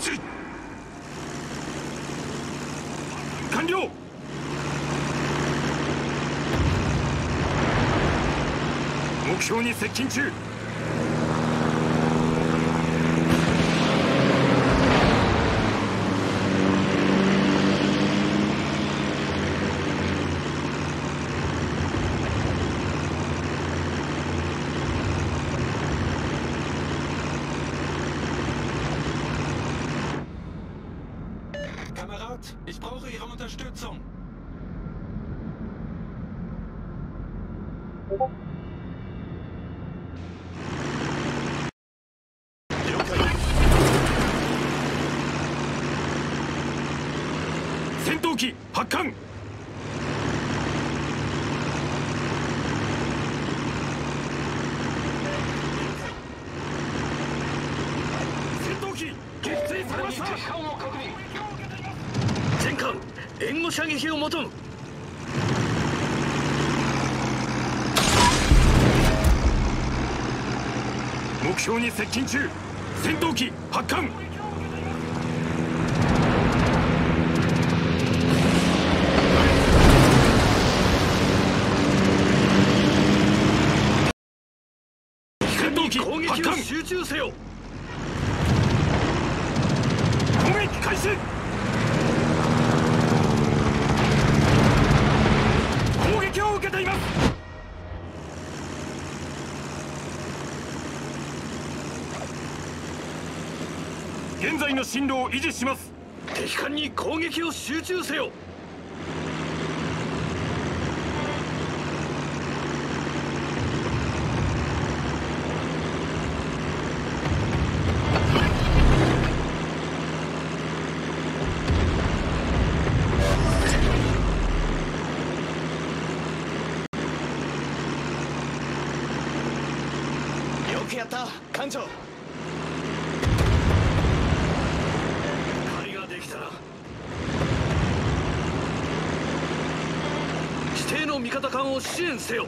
置完了。目標に接近中。戦闘機発艦戦闘機撃墜されました全艦援護射撃を求む。目標に接近中。戦闘機発艦。戦闘機攻撃艦集中せよ。攻撃開始攻撃を受けています現在の進路を維持します。敵艦に攻撃を集中せよ。よくやった艦長借りができたら指定艦を支援せよ。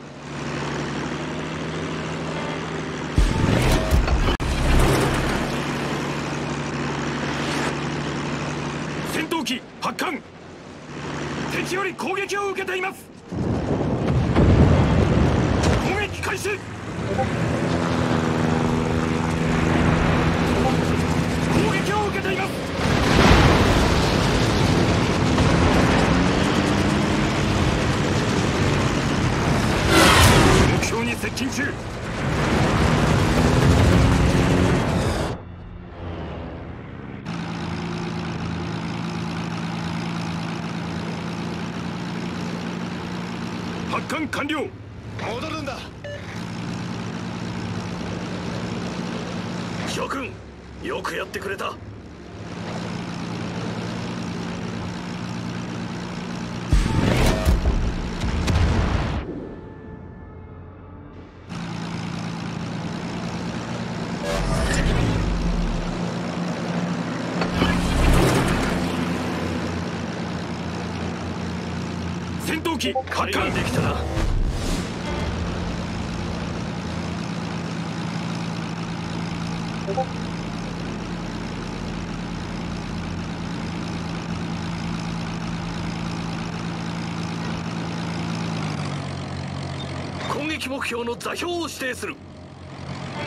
戦闘機発艦。敵より攻撃を受けています。攻撃開始攻撃を受けています目標に接近中。発艦完了。戻るんだ。諸君よくやってくれた戦闘機発借りが艦できたら攻撃目標の座標を指定する。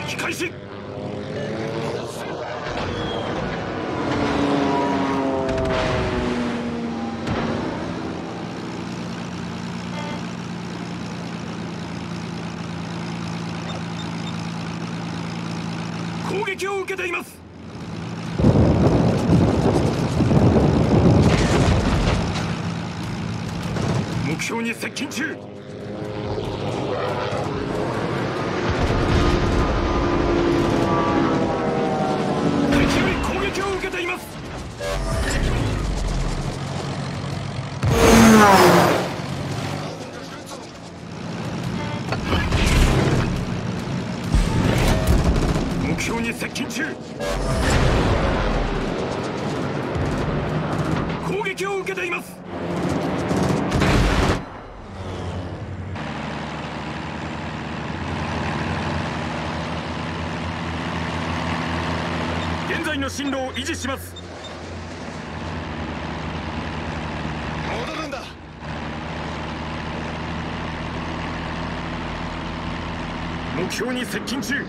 機開始攻撃を受けています目標に接近中。敵より攻撃を受けています。目標に接近中攻撃を受けています現在来の進路を維持します。戻るんだ。目標に接近中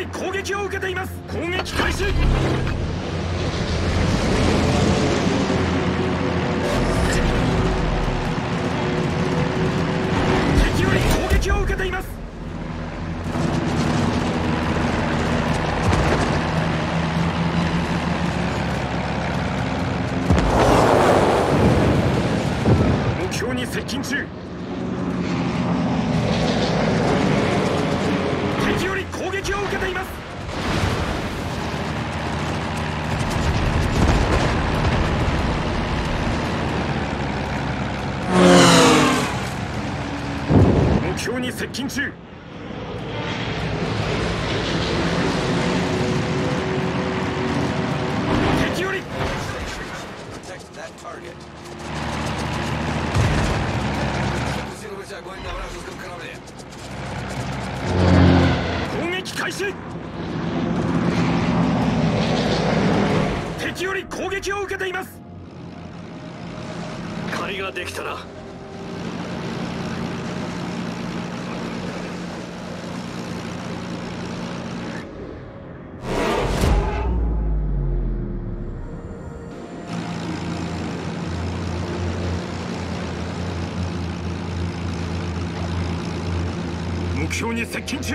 り攻撃を受けています。攻撃開始。敵より攻撃を受けています。目標に接近中敵より攻撃を受けています目標に標に接近中。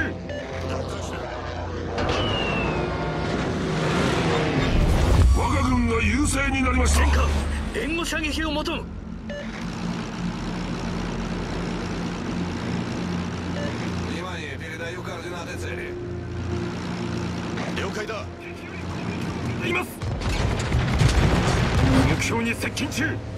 我が軍が優勢になりました。援護射撃を求む。了解だ。います。目標に接近中。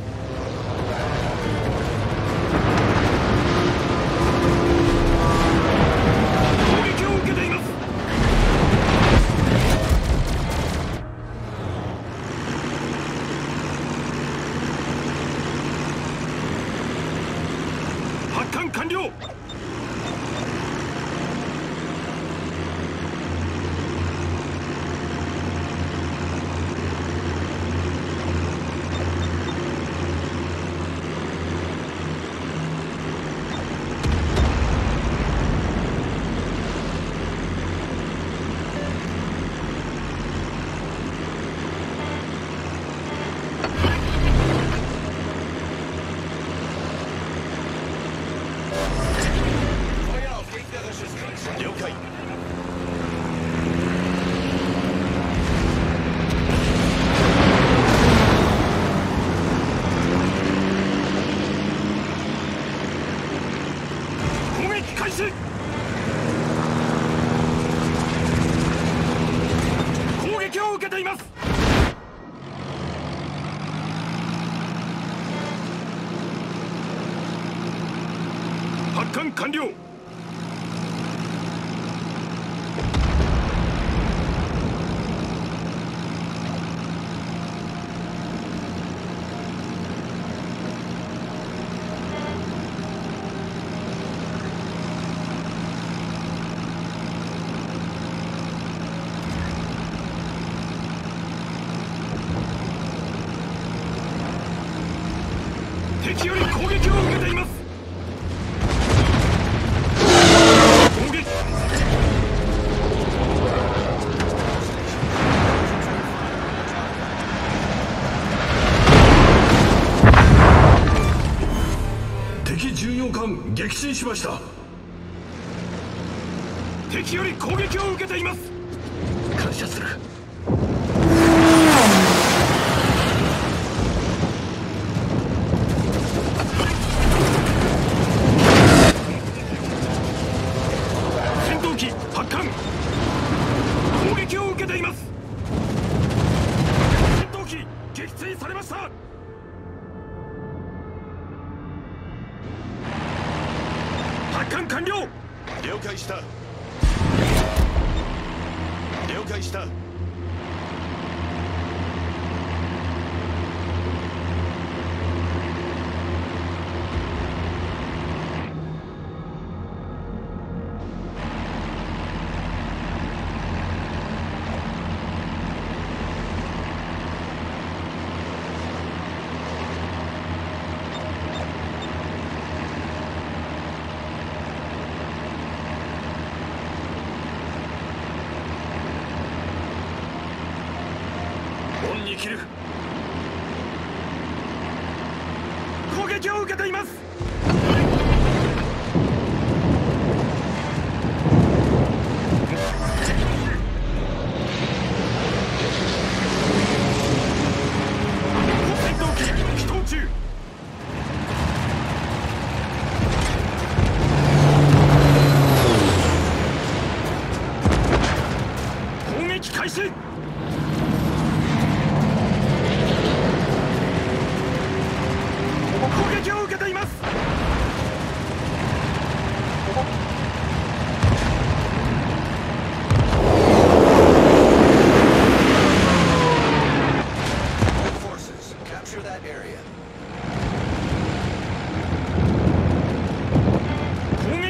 艦完了。敵より攻撃を受けています。撃沈しました。敵より攻撃を受けています。感謝する恩に切る。攻撃を受けています。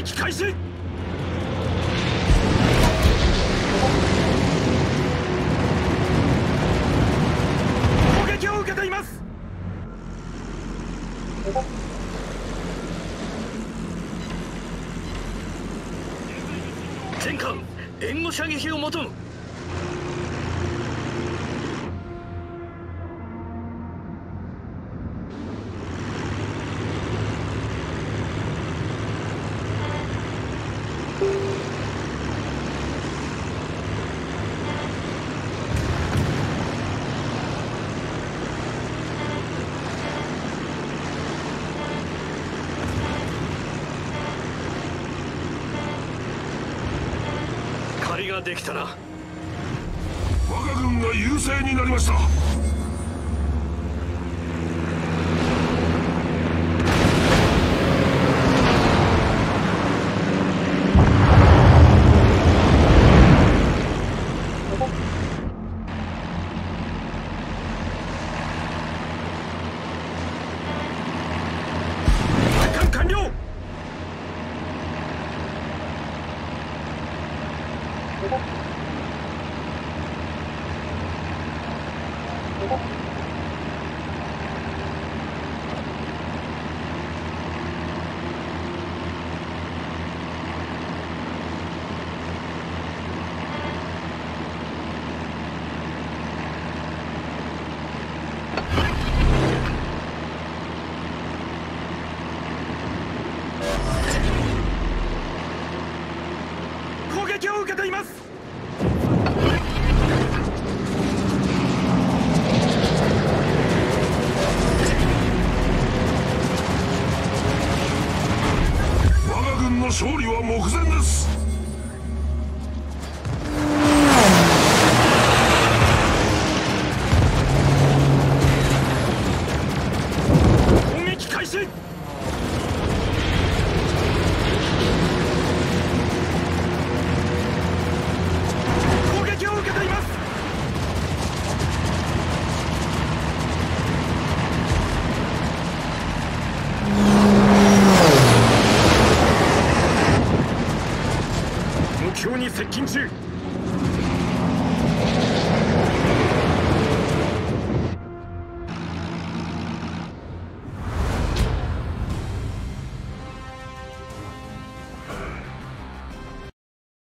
撃開始攻撃を受けています。全艦援護射撃を求む。ができたな。我が軍が優勢になりました。